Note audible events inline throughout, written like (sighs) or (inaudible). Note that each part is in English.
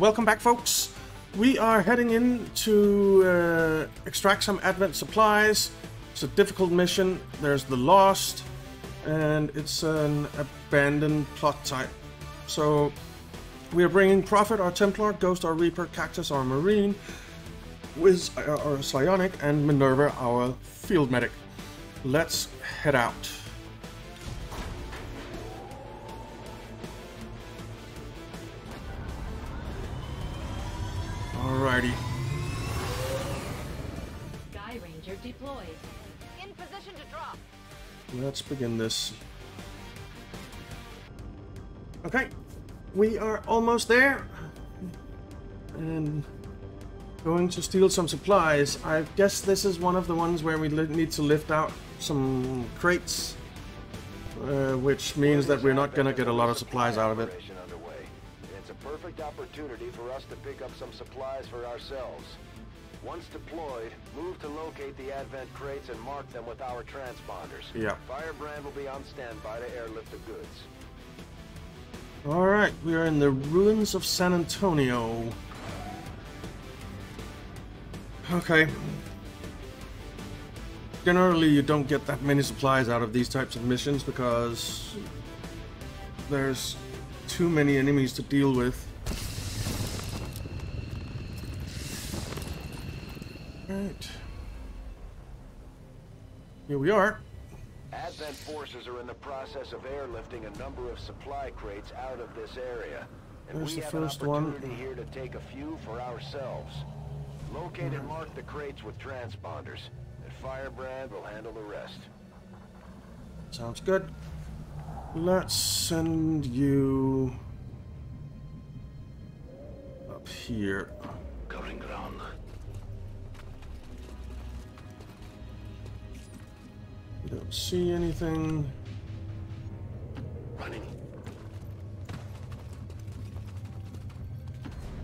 welcome back folks. We are heading in to uh, extract some Advent supplies. It's a difficult mission. There's the Lost, and it's an abandoned plot type. So we are bringing Prophet, our Templar, Ghost, our Reaper, Cactus, our Marine, Wiz, our Psionic, and Minerva, our Field Medic. Let's head out. Let's begin this. Okay, we are almost there. And going to steal some supplies. I guess this is one of the ones where we need to lift out some crates. Uh, which means that we're not gonna get a lot of supplies out of it. It's a perfect opportunity for us to pick up some supplies for ourselves. Once deployed, move to locate the Advent crates and mark them with our transponders. Yeah. Firebrand will be on standby to airlift the goods. Alright, we are in the ruins of San Antonio. Okay. Generally, you don't get that many supplies out of these types of missions because there's too many enemies to deal with. Right. Here we are. Advent forces are in the process of airlifting a number of supply crates out of this area. And There's we the have first an one. opportunity here to take a few for ourselves. Locate and mark the crates with transponders, and Firebrand will handle the rest. Sounds good. Let's send you up here. Don't see anything. Running.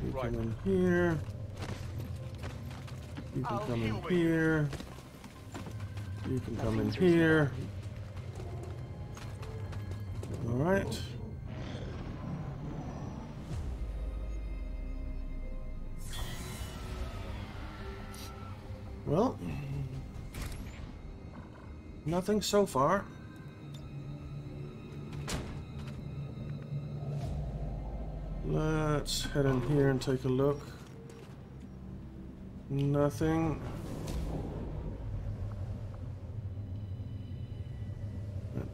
You come in here. You can come in here. You can come in here. Alright. Well, nothing so far. Let's head in here and take a look. Nothing.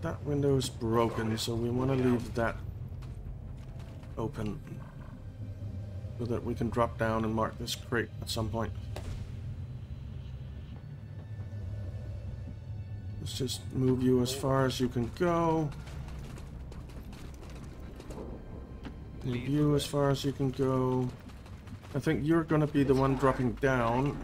That- window is broken, so we want to leave that open so that we can drop down and mark this crate at some point. Just move you as far as you can go. Move you as far as you can go. I think you're gonna be the one dropping down.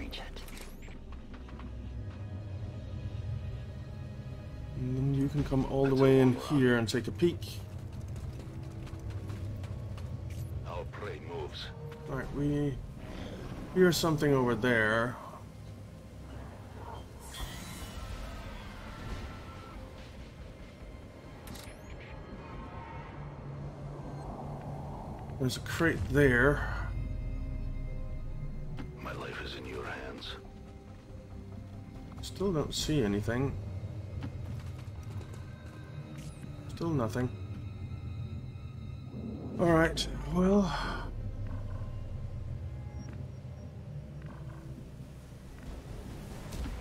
And then you can come all the way in here and take a peek. Our prey moves. Alright, we hear something over there. There's a crate there. My life is in your hands. Still don't see anything. Still nothing. Alright, well...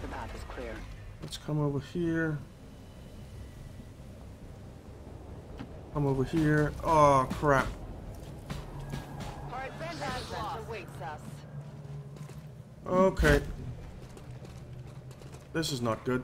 The path is clear. Let's come over here. Come over here. Oh, crap. Okay. This is not good.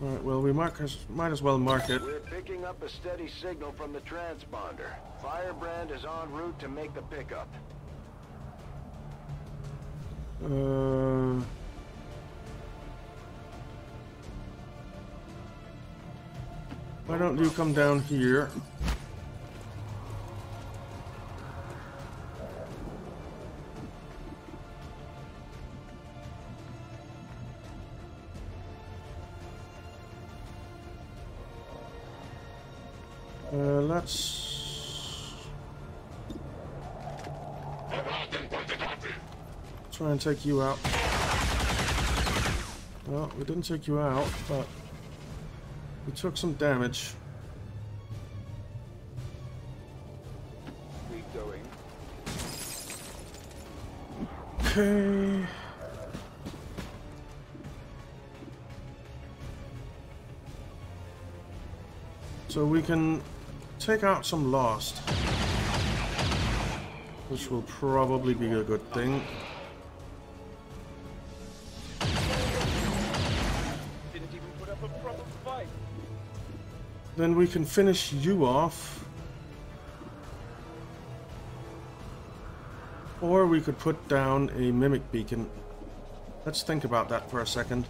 Alright, well, we might, might as well mark it. We're picking up a steady signal from the transponder. Firebrand is en route to make the pickup. Uh, Why don't you come down here? Uh, let's try and take you out. Well, we didn't take you out, but we took some damage. Keep going. Okay. So we can take out some lost. Which will probably be a good thing. Then we can finish you off. Or we could put down a mimic beacon. Let's think about that for a second.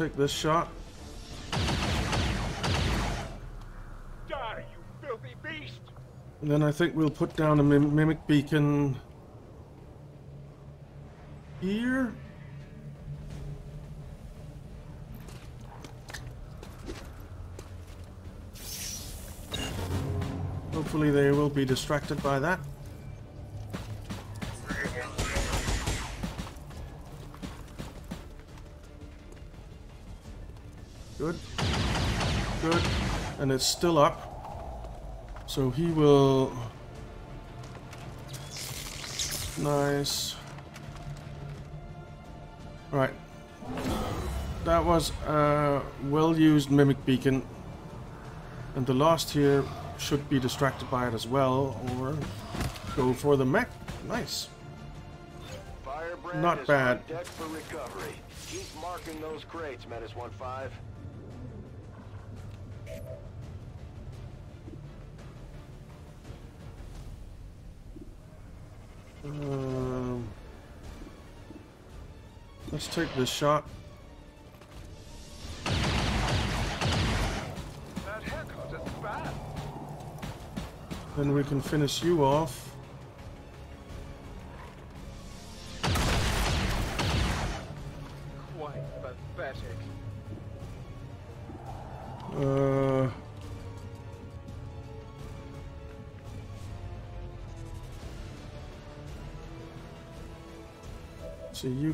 Take this shot. Die, you filthy beast! And then I think we'll put down a mim mimic beacon here. Hopefully they will be distracted by that. Good. Good. And it's still up. So he will... Nice. Right. That was a well-used Mimic Beacon. And the Lost here should be distracted by it as well, or go for the mech. Nice. Firebrand Not bad. deck for recovery. Keep marking those crates, Menace 1-5. Let's take this shot. That haircut is bad. Then we can finish you off.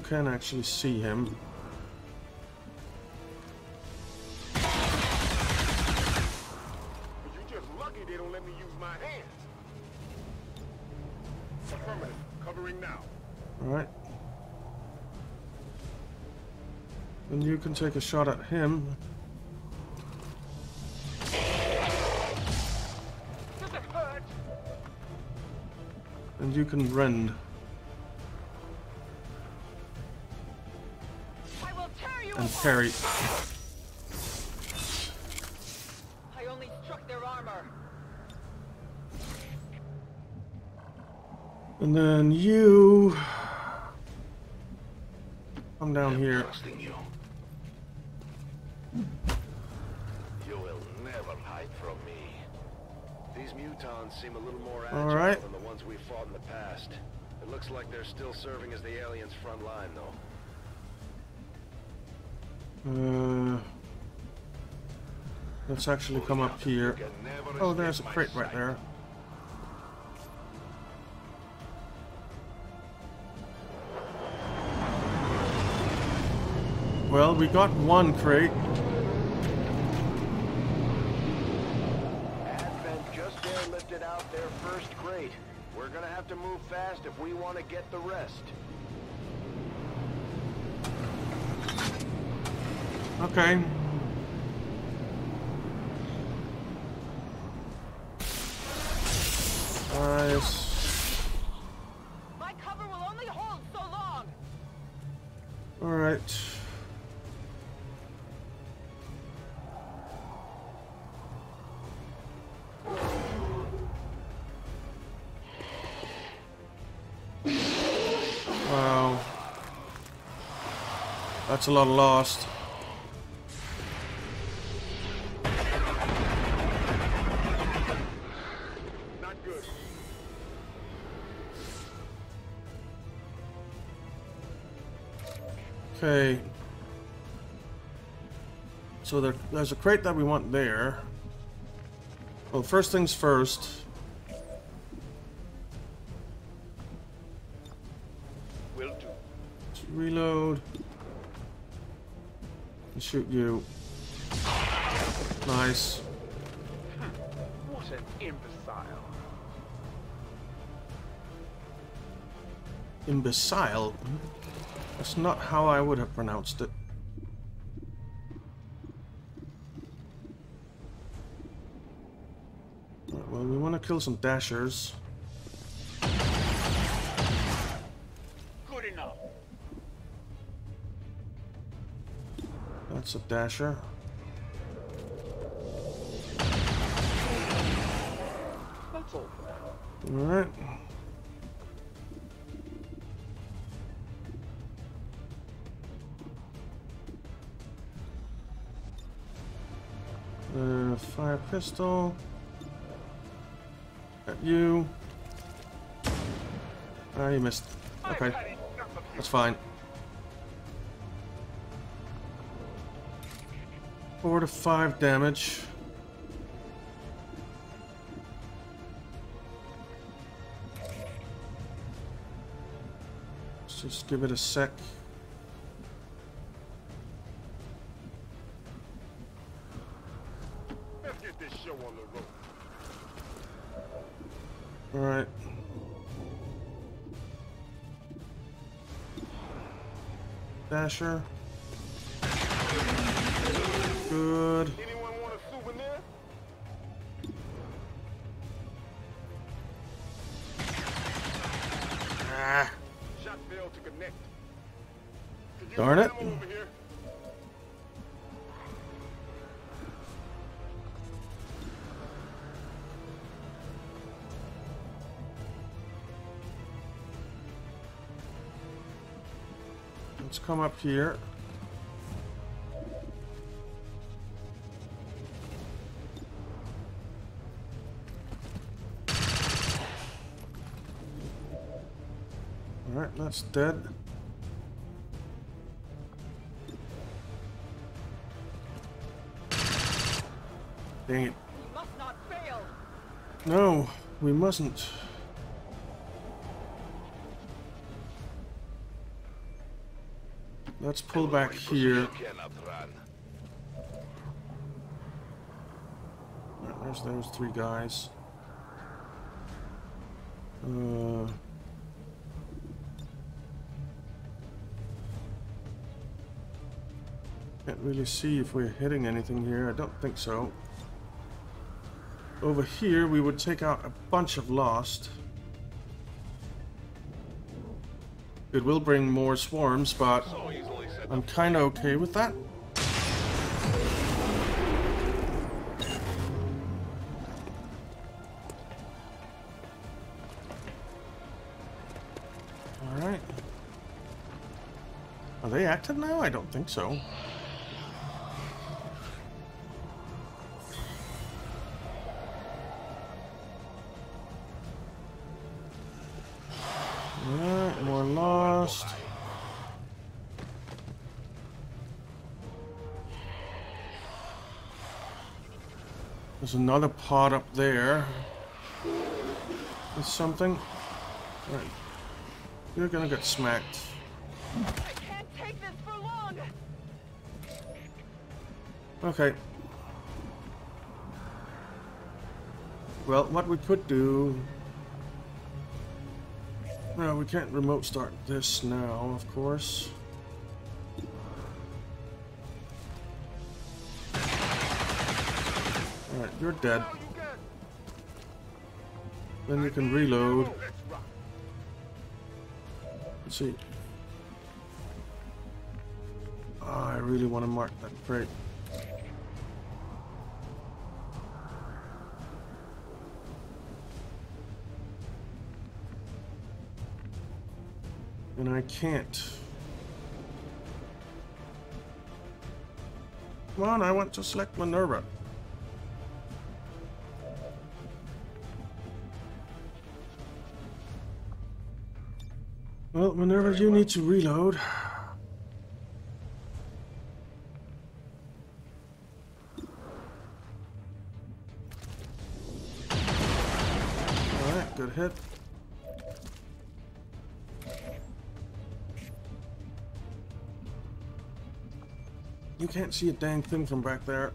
Can actually see him. You're just lucky they don't let me use my hands. Affirmative. Covering now. Alright. And you can take a shot at him. Does it hurt? And you can rend. And apart. parry. I only struck their armor. And then you... Come down here. Trusting you. You will never hide from me. These mutons seem a little more agile All right. than the ones we fought in the past. It looks like they're still serving as the aliens' front line, though. Uh, let's actually come up here. Oh, there's a crate right there. Well, we got one crate. Advent just airlifted out their first crate. We're gonna have to move fast if we want to get the rest. Okay. Nice. My cover will only hold so long. Alright. Wow. That's a lot of lost. There's a crate that we want there. Well, first things first. Will do. Let's reload. And shoot you. Nice. Hmm. What an imbecile. Imbecile. That's not how I would have pronounced it. Right, well, we want to kill some dashers. Good enough. That's a dasher. That's all. Alright. Uh, fire pistol. At you. Ah, you missed. Okay, that's fine. Four to five damage. Let's just give it a sec. Dasher. Come up here. Alright, that's dead. Dang it. We must not fail. No, we mustn't. Let's pull back here. Right, There's those three guys. Uh, can't really see if we're hitting anything here. I don't think so. Over here, we would take out a bunch of Lost. It will bring more swarms, but I'm kind of okay with that. Alright. Are they active now? I don't think so. Another pot up there. With something. Right. You're gonna get smacked. I can't take this for long. Okay. Well, what we could do... Well, we can't remote start this now, of course. You're dead. Then you can reload. Let's see. Ah, I really want to mark that crate. And I can't. Come on, I want to select Minerva. Well, Minerva, Very you well. need to reload. Alright, good hit. You can't see a dang thing from back there.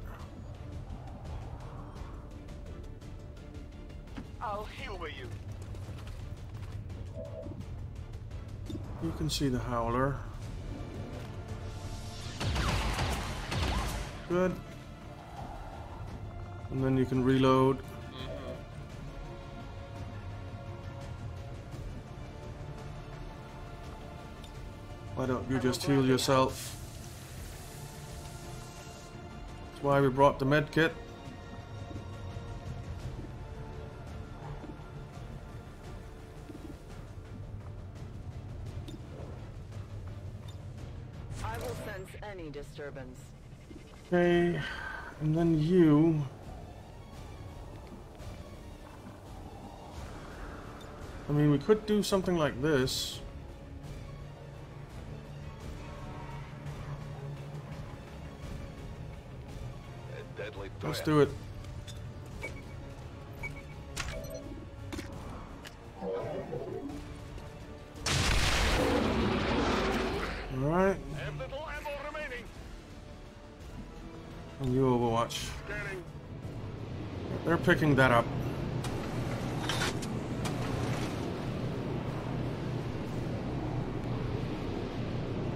See the howler. Good. And then you can reload. Mm-hmm. Why don't you just heal yourself? That's why we brought the med sense any disturbance. Okay, and then you. I mean, we could do something like this. A deadly threat. Let's do it. Picking that up.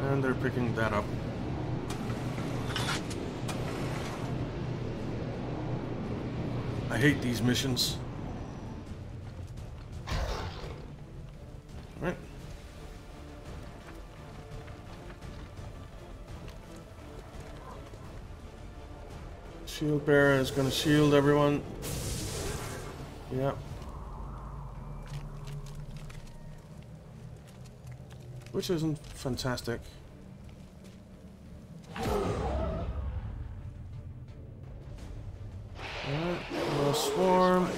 And they're picking that up. I hate these missions. Alright. Shield bearer is gonna shield everyone. Yep. Which isn't fantastic. Alright, little swarm.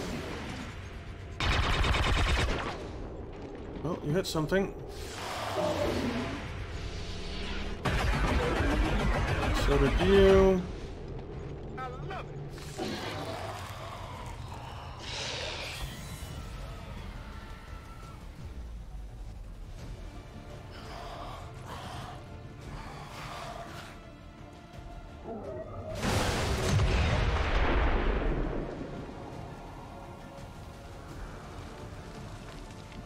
Oh, you hit something. So did you.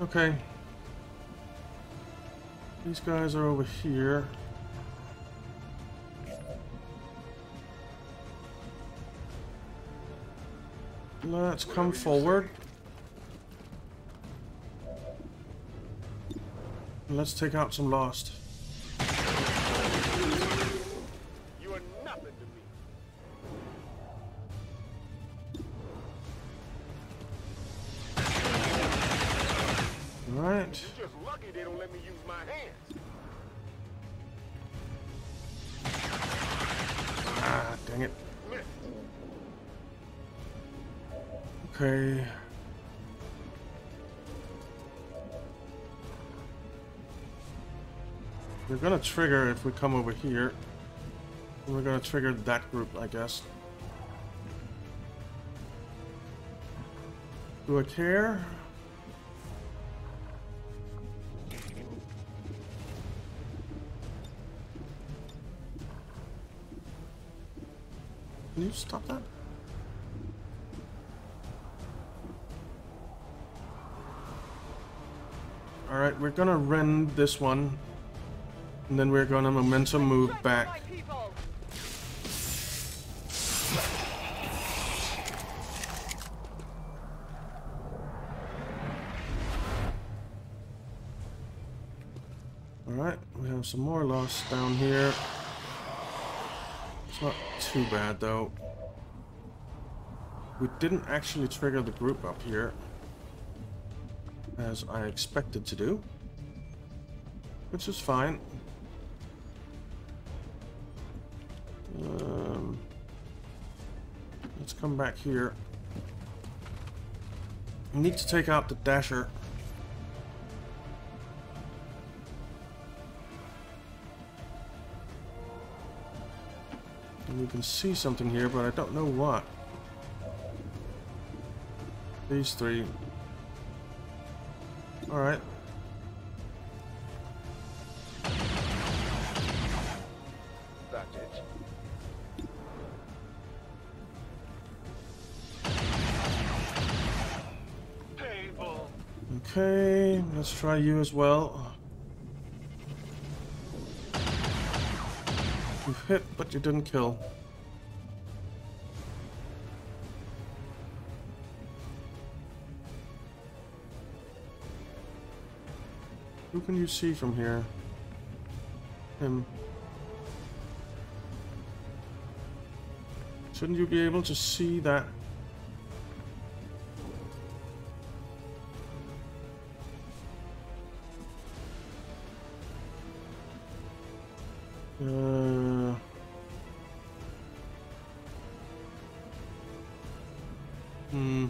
Okay. These guys are over here. Let's come forward. Let's take out some lost. Trigger if we come over here. We're gonna trigger that group, I guess. Do I care? Can you stop that? Alright, we're gonna rend this one. And then we're gonna momentum move back. Alright, we have some more Lost down here. It's not too bad though. We didn't actually trigger the group up here. As I expected to do. Which is fine. Um, let's come back here. We need to take out the dasher. And we can see something here, but I don't know what. These three. Alright. Try you as well. You hit, but you didn't kill. Who can you see from here? Him. Shouldn't you be able to see that? Uh, hmm.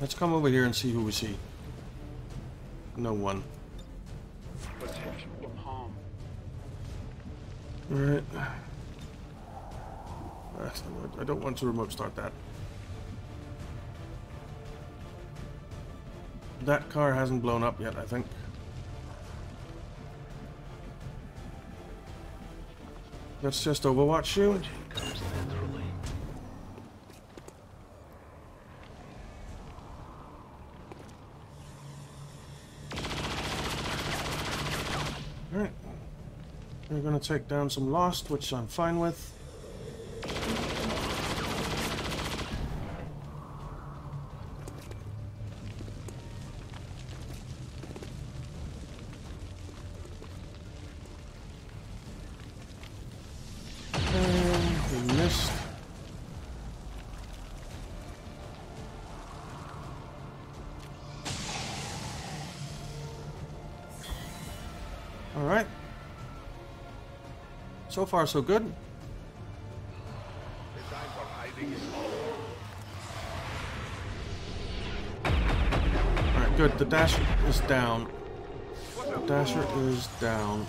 Let's come over here and see who we see. No one. Protection from harm. Alright. I don't want to remote start that. That car hasn't blown up yet, I think. Let's just overwatch you. Alright. We're gonna take down some Lost, which I'm fine with. So far, so good. Alright, good. The Dasher is down. The Dasher is down.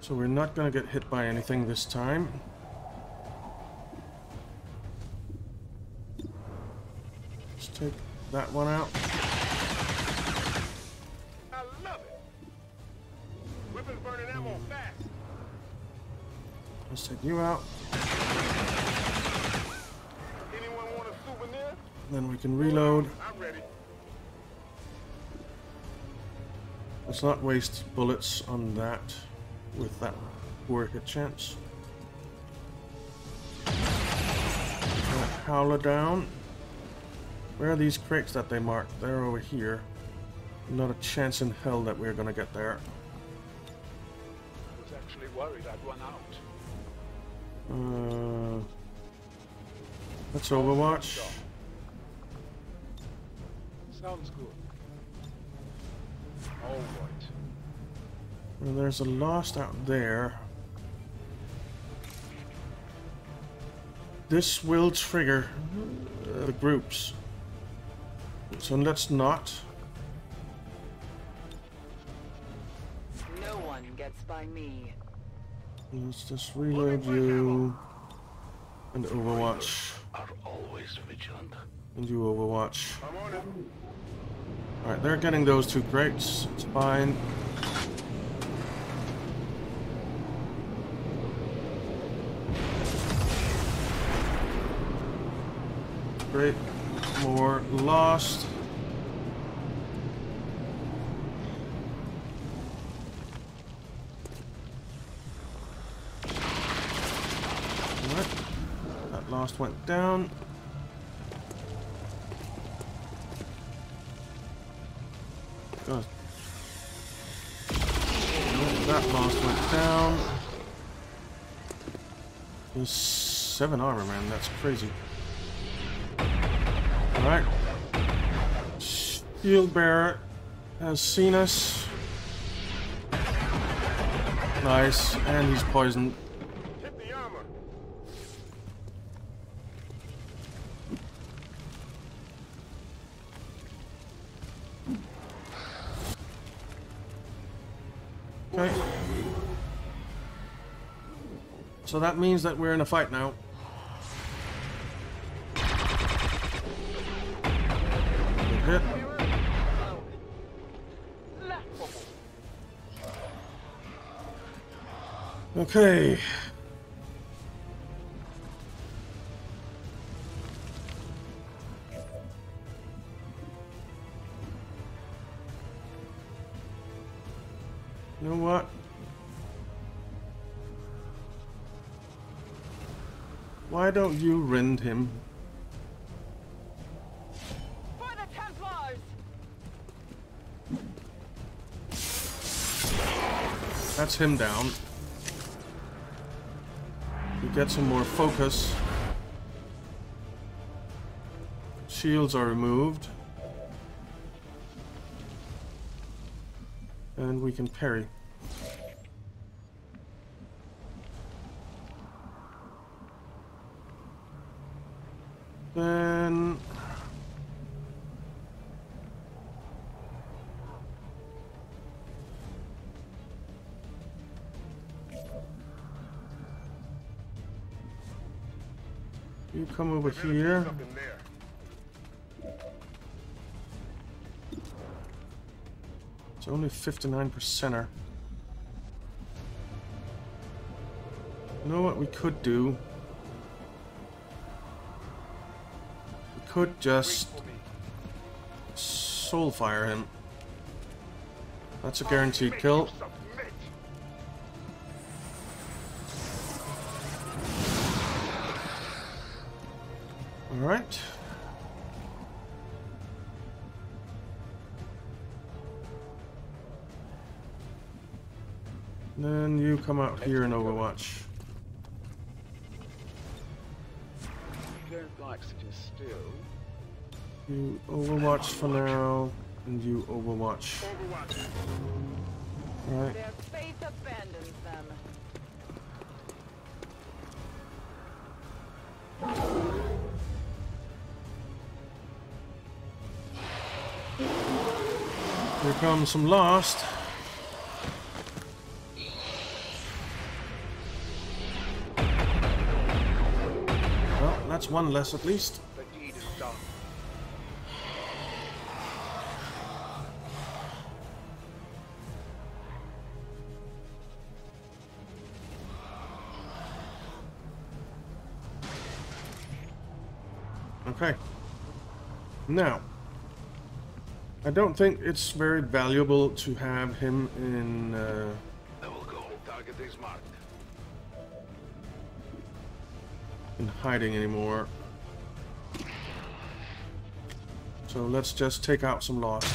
So we're not gonna get hit by anything this time. Let's take that one out. Let's take you out. Anyone want a souvenir? Then we can reload. I'm ready. Let's not waste bullets on that with that poor hit chance. That Howler down. Where are these crates that they marked? They're over here. Not a chance in hell that we're gonna get there. I was actually worried I'd run out. Uh, let's Overwatch. Sounds good. All right. And there's a Lost out there. This will trigger uh, the groups. So let's not. No one gets by me. Let's just reload you. And Overwatch. Are always vigilant. And you Overwatch. I'm on it. Alright, they're getting those two crates. It's fine. Great. More lost. Alright. Last went down. God. That last went down. There's seven armor, man. That's crazy. Alright. Shield bearer has seen us. Nice. And he's poisoned. So that means that we're in a fight now. Hit. Okay. Don't you rend him? For the Templars! That's him down. We get some more focus. Shields are removed. And we can parry. Here. It's only 59%er. You know what we could do? We could just soul fire him. That's a guaranteed kill. Come out here in Overwatch. don't like sitting still. You Overwatch for now, and you Overwatch. Overwatch. Alright. Their faith abandons them. Here comes some Lost. That's one less at least. The deed is done. Okay. Now, I don't think it's very valuable to have him in uh. Target is marked. Hiding anymore. So let's just take out some Lost.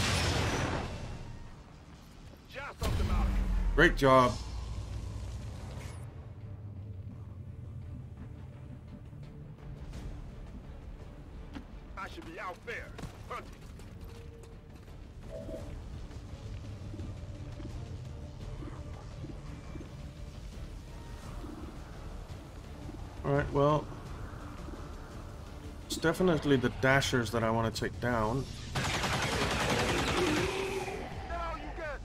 Great job. Definitely the dashers that I want to take down. Is that all you got?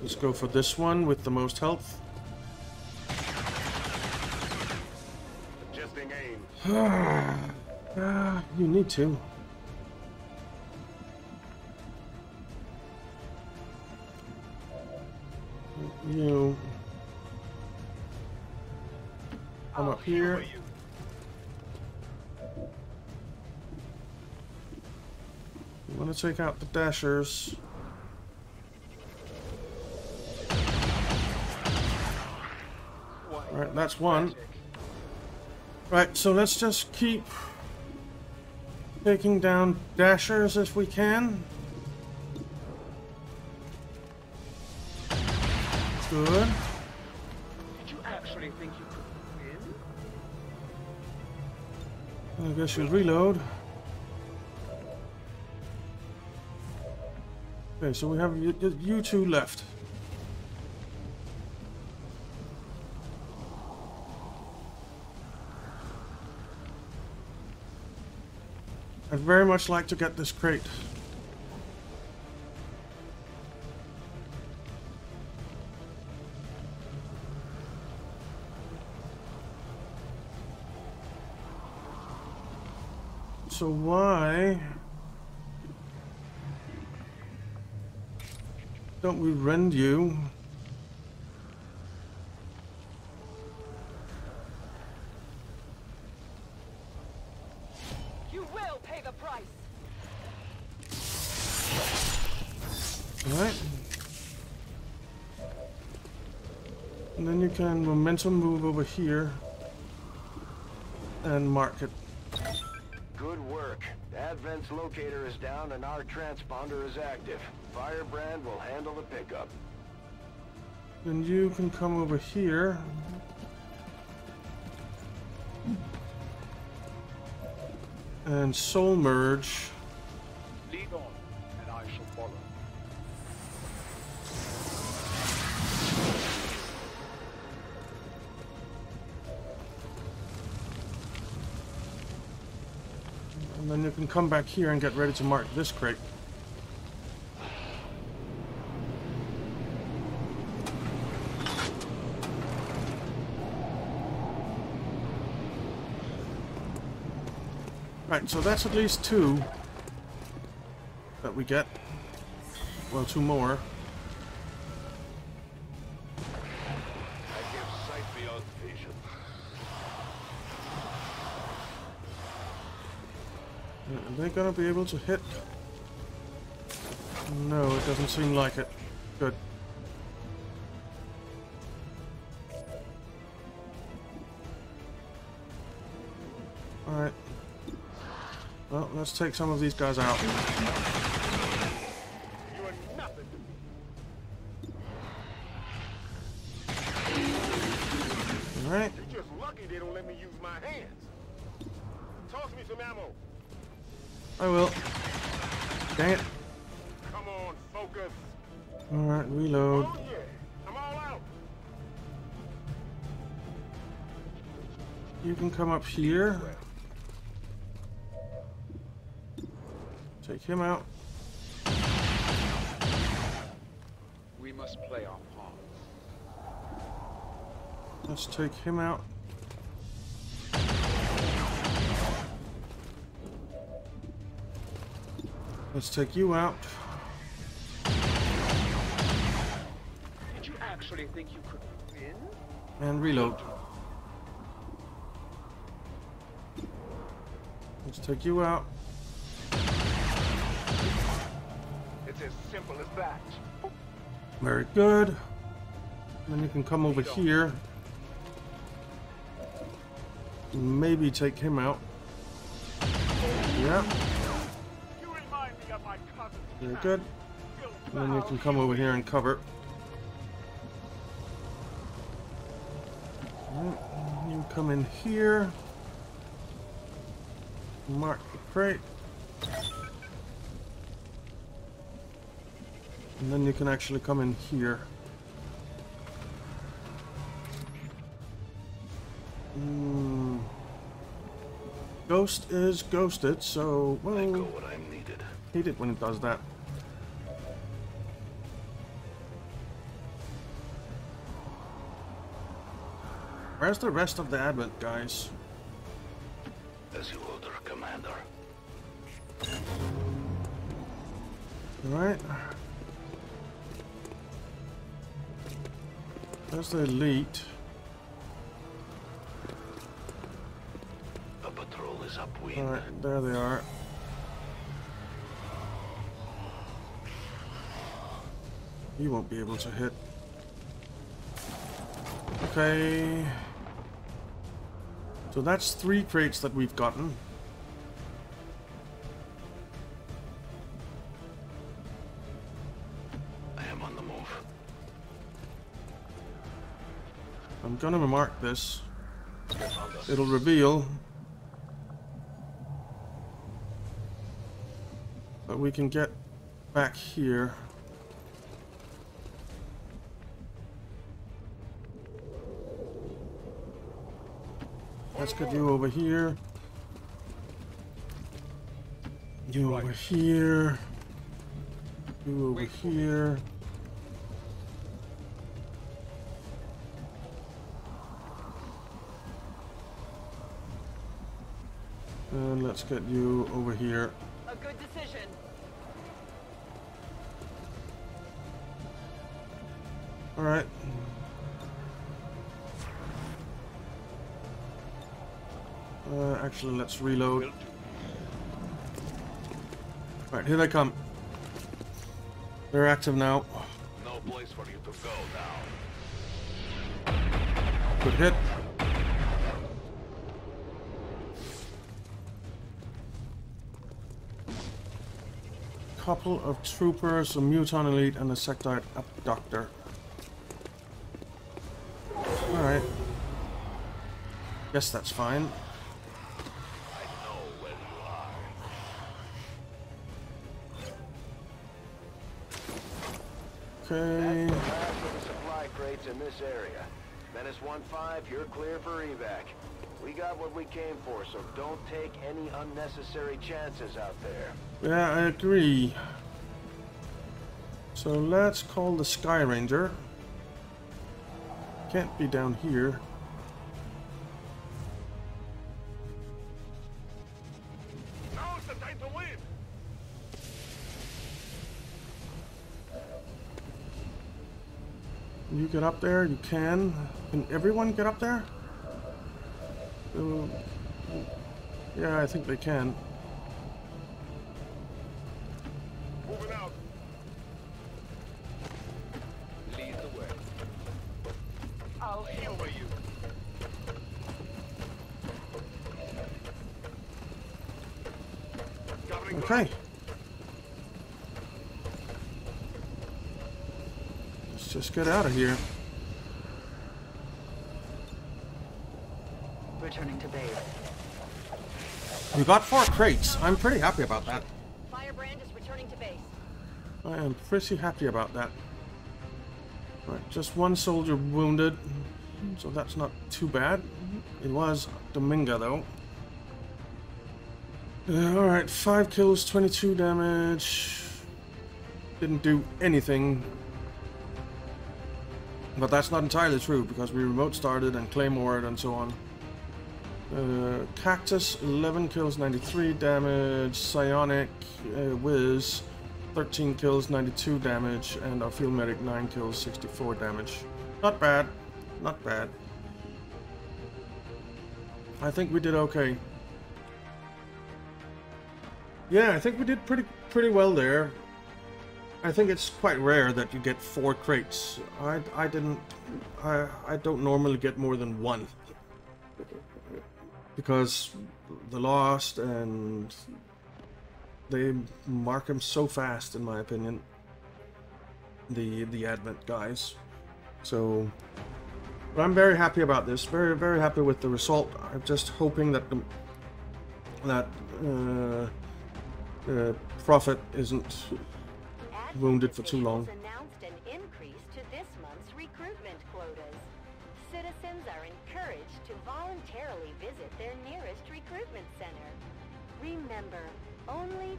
Let's go for this one with the most health. Adjusting aim. (sighs) Ah, you need to. You come up here. Want to take out the dashers. Alright, that's one. Right, so let's just keep taking down dashers if we can. Good. Guess you reload. Okay, so we have you- you two left. I'd very much like to get this crate. So why? don't we rend you? You will pay the price. Alright. And then you can momentum move over here and mark it. Advent's locator is down and our transponder is active. Firebrand will handle the pickup. Then you can come over here. And soul merge. Then you can come back here and get ready to mark this crate. Right, so that's at least two that we get. Well, two more. Gonna be able to hit? No, it doesn't seem like it. Good. Alright. Well, let's take some of these guys out. You can come up here. Take him out. We must play our parts. Let's take him out. Let's take you out. Did you actually think you could win? And reload. Take you out. It's as simple as that. Very good. Then you can come over here. Maybe take him out. Yeah, You remind me of my cousin. very good. And then you can come over here and cover. You come in here. Mark the crate. And then you can actually come in here. Hmm. Ghost is ghosted, so well, what I'm needed. hate it when it does that. Where's the rest of the Advent guys? Alright. There's the elite. The patrol is upwind. Alright, there they are. You won't be able to hit. Okay. So that's three crates that we've gotten. Gonna mark this. It'll reveal. But we can get back here. Let's get you over here. You over here. You over here. Let's get you over here. A good decision. Alright. Uh, actually, let's reload. Alright, here they come. They're active now. No place for you to go now. Good hit. Couple of troopers, a muton elite, and a sectoid abductor. Alright. Guess that's fine. I know where you are. Okay. That's the supply crates in this area. Menace 1-5, you're clear for evac. We got what we came for, so don't take any unnecessary chances out there. Yeah, I agree. So let's call the Sky Ranger. Can't be down here. Now's the time to win. You get up there, you can. Can everyone get up there? Yeah, I think they can. Moving out. Lead the way. I'll humor you. Okay. Let's just get out of here. Returning to base. We got four crates. I'm pretty happy about that. Firebrand is returning to base. I am pretty happy about that. Right, just one soldier wounded, so that's not too bad. It was Dominga though. Uh, Alright, 5 kills, 22 damage. Didn't do anything. But that's not entirely true because we remote started and claymored and so on. Uh, Cactus, 11 kills, 93 damage. Psionic, uh, Wiz, 13 kills, 92 damage. And our Field Medic, 9 kills, 64 damage. Not bad. Not bad. I think we did okay. Yeah, I think we did pretty pretty well there. I think it's quite rare that you get four crates. I, I didn't I I don't normally get more than one because the lost and they mark them so fast in my opinion the the advent guys. So but i'm very happy about this very very happy with the result. I'm just hoping that the that uh, uh, prophet isn't wounded for too long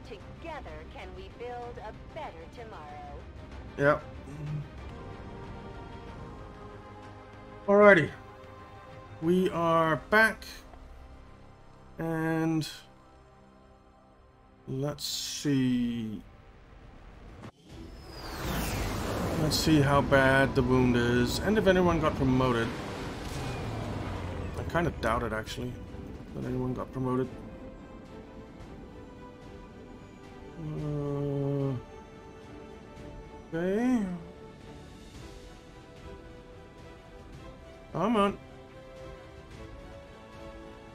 together can we build a better tomorrow. Yep. Alrighty. We are back. And let's see. Let's see how bad the wound is and if anyone got promoted. I kind of doubt it actually that anyone got promoted. Uh, Okay. Come on.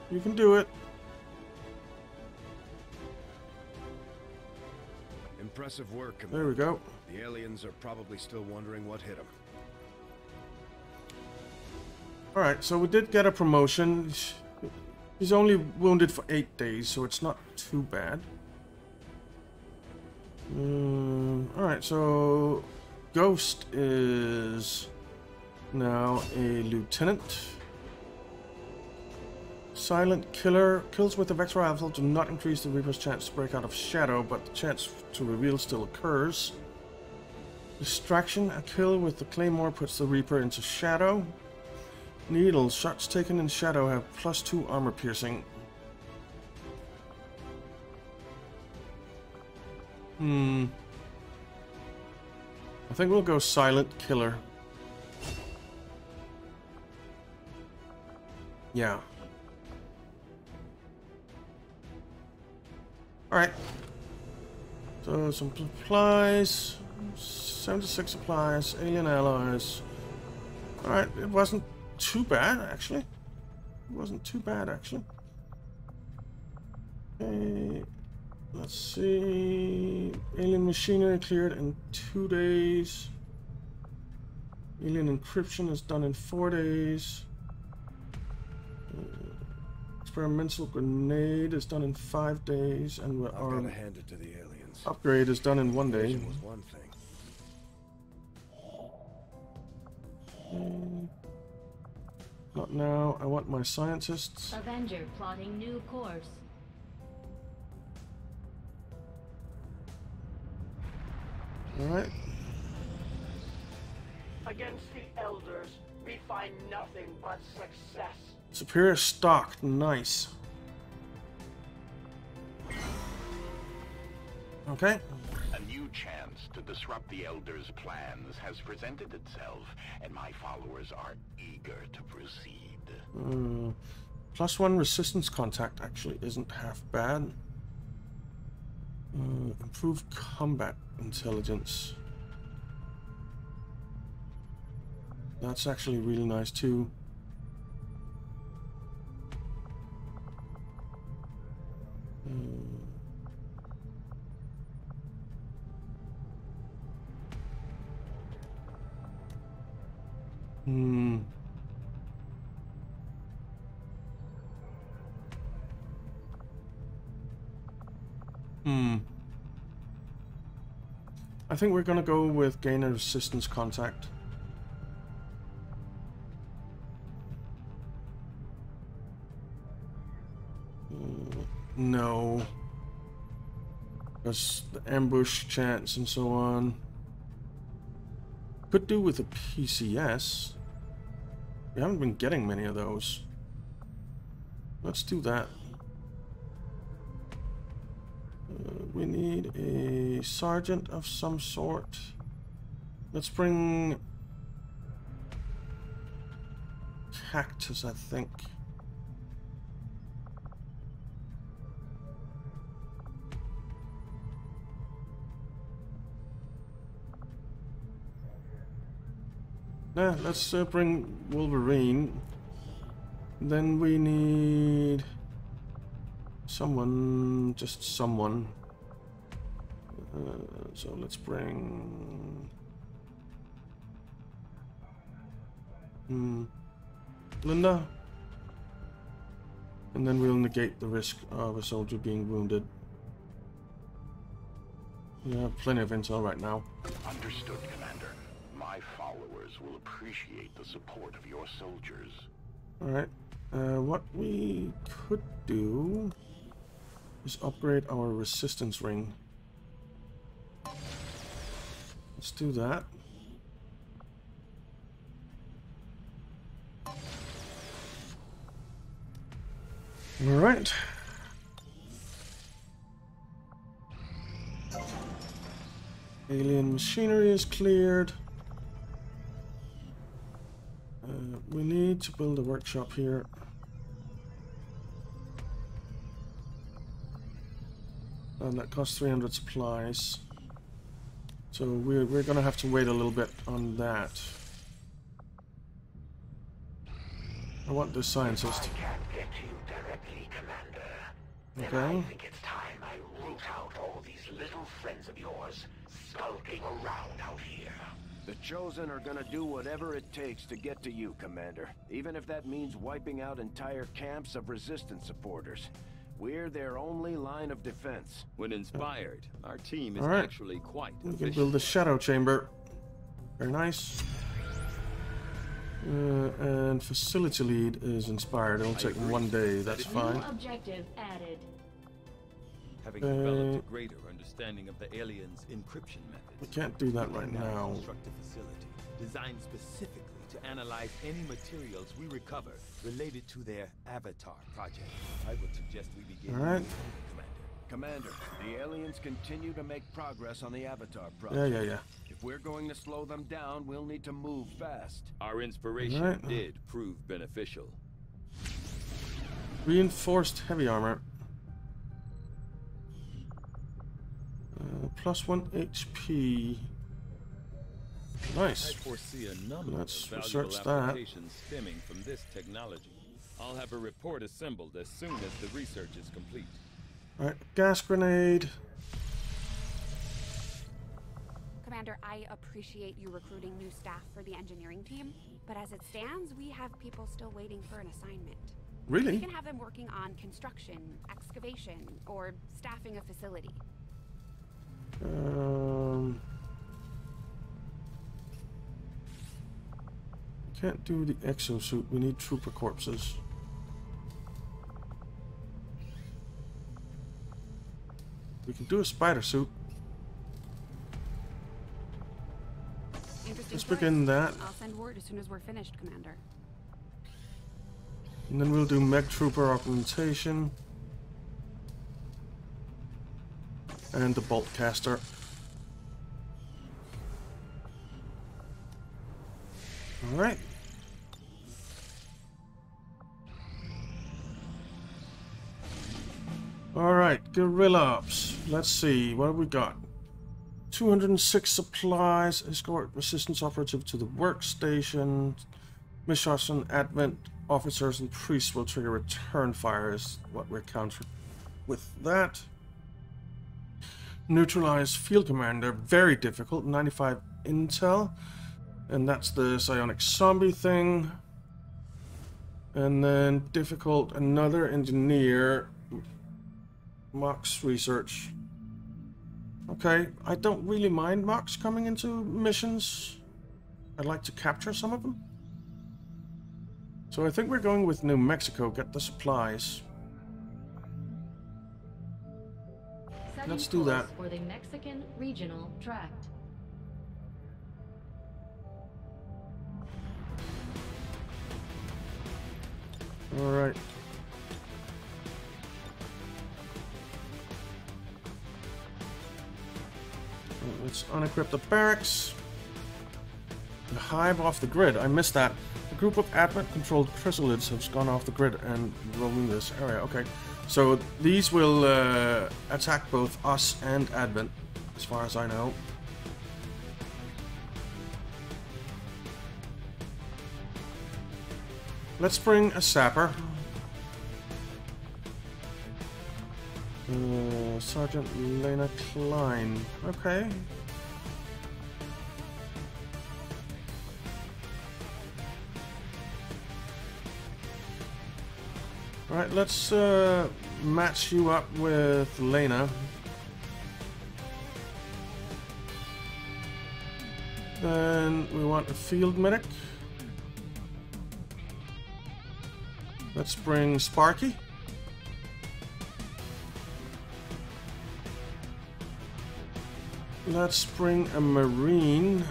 You can do it. Impressive work, There we go. The aliens are probably still wondering what hit them. Alright, so we did get a promotion. He's only wounded for eight days, so it's not too bad. Um, Alright, so Ghost is now a lieutenant. Silent Killer. Kills with the Vector Rifle do not increase the Reaper's chance to break out of shadow, but the chance to reveal still occurs. Distraction. A kill with the Claymore puts the Reaper into shadow. Needles. Shots taken in shadow have plus two armor piercing. Hmm. I think we'll go silent killer. Yeah. Alright. So, some supplies. 76 supplies, alien allies. Alright, it wasn't too bad, actually. It wasn't too bad, actually. Okay, Let's see. Alien machinery cleared in two days. Alien encryption is done in four days. Uh, experimental grenade is done in five days, and we're our gotta hand it to the aliens. upgrade is done in one day. Was one thing. Not now. I want my scientists. Avenger plotting new course. Alright. Against the Elders, we find nothing but success. Superior stock. Nice. Okay. A new chance to disrupt the Elders' plans has presented itself, and my followers are eager to proceed. Uh, plus one resistance contact actually isn't half bad. Uh, improved combat intelligence. That's actually really nice too. Uh, Hmm. Hmm. I think we're gonna go with gain a resistance contact. Mm, No. Because the ambush chance and so on. Could do with a PCS. We haven't been getting many of those. Let's do that. We need a sergeant of some sort. Let's bring cactus, I think. Yeah, let's uh, bring Wolverine. Then we need someone, just someone. Uh, so let's bring. Hmm. Linda. And then we'll negate the risk of a soldier being wounded. We have plenty of intel right now. Understood, Commander. My followers will appreciate the support of your soldiers. Alright. Uh, what we could do is upgrade our resistance ring. Let's do that. Alright. Alien machinery is cleared. Uh, we need to build a workshop here. And that costs 300 supplies. So we're, we're gonna have to wait a little bit on that. I want the scientist. can't get to you directly, Commander. Okay. think it's time I root out all these little friends of yours skulking around out here. The Chosen are gonna do whatever it takes to get to you, Commander. Even if that means wiping out entire camps of Resistance supporters. We're their only line of defense. When inspired, our team is All right. actually quite We can build a shadow chamber. Very nice. Uh, and facility lead is inspired. It'll take one day. That's fine. New objective added. Having Uh, developed a greater understanding of the aliens' encryption methods. We can't do that right now. construct a facility designed specifically to analyze any materials we recover related to their Avatar project. I would suggest we begin. All right. Commander. Commander, the aliens continue to make progress on the Avatar project. yeah, yeah. Yeah. If we're going to slow them down, we'll need to move fast. Our inspiration All right. did prove beneficial. Reinforced heavy armor. Uh, plus one HP. Nice. I foresee a number Let's of valuable research that. stemming from this technology. I'll have a report assembled as soon as the research is complete. Alright, gas grenade. Commander, I appreciate you recruiting new staff for the engineering team, but as it stands, we have people still waiting for an assignment. Really? We can have them working on construction, excavation, or staffing a facility. Um, can't do the exosuit. We need trooper corpses. We can do a spider suit. Interesting Let's begin that. I'll send word as soon as we're finished, Commander. And then we'll do mech trooper augmentation. And the bolt caster. Alright. Alright, Guerrilla Ops. Let's see, what we got? 206 supplies, escort resistance operative to the workstation. Mission Advent officers and priests will trigger return fire what we're countering with that. Neutralize field commander, very difficult, 95 intel. And that's the psionic zombie thing. And then difficult, another engineer. Mox research. Okay, I don't really mind Mox coming into missions. I'd like to capture some of them. So I think we're going with New Mexico, get the supplies. Setting Let's do that. For the Mexican Regional Tract. Alright. Let's unequip the barracks. The hive off the grid. I missed that. A group of Advent-controlled chrysalids has gone off the grid and roaming this area. Okay. So these will uh, attack both us and Advent, as far as I know. Let's bring a sapper. Uh, Sergeant Lena Klein. Okay. Alright, let's uh, match you up with Lena. Then we want a field medic. Let's bring Sparky. Let's bring a Marine.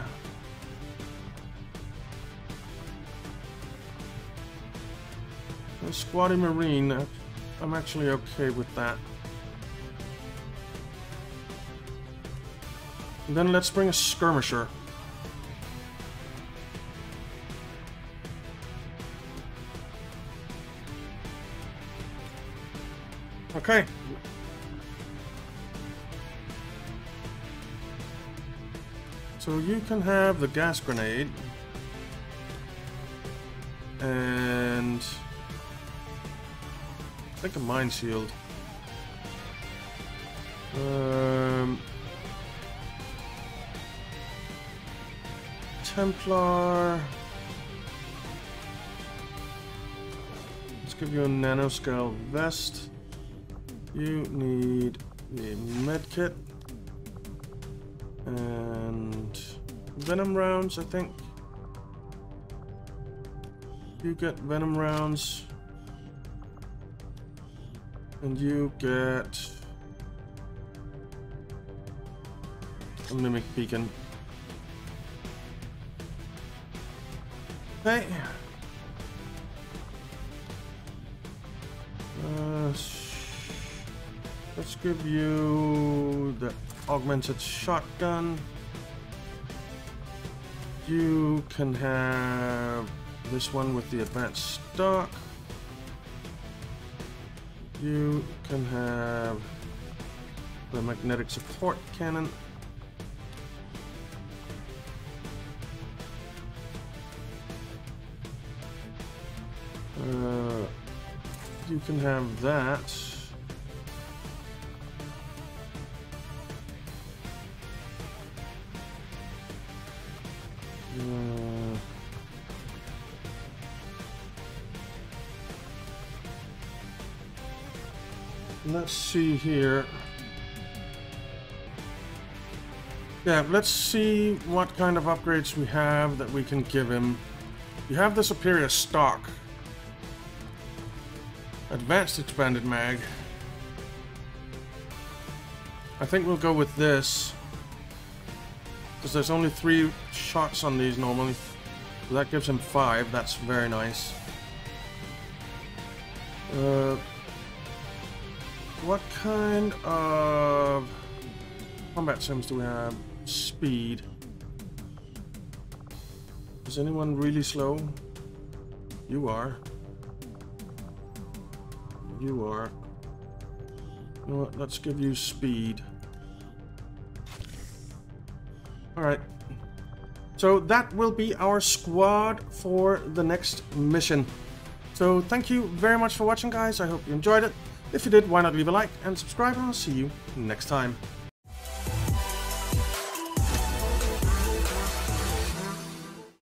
A squatty Marine. I'm actually okay with that. And then let's bring a skirmisher. Okay. So you can have the gas grenade. And think a mind shield. Um, Templar. Let's give you a nanoscale vest. You need the medkit and venom rounds, I think. You get venom rounds, and you get a mimic beacon. Okay. Let's give you the augmented shotgun. You can have this one with the advanced stock. You can have the magnetic support cannon. Uh, you can have that. Let's see here. Yeah, let's see what kind of upgrades we have that we can give him. You have the superior stock. Advanced expanded mag. I think we'll go with this. Because there's only three shots on these normally. So that gives him five. That's very nice. Uh, what kind of combat sims do we have? Speed. Is anyone really slow? You are. You are. You know what? Let's give you speed. Alright. So that will be our squad for the next mission. So thank you very much for watching guys. I hope you enjoyed it. If you did, why not leave a like and subscribe and I'll see you next time.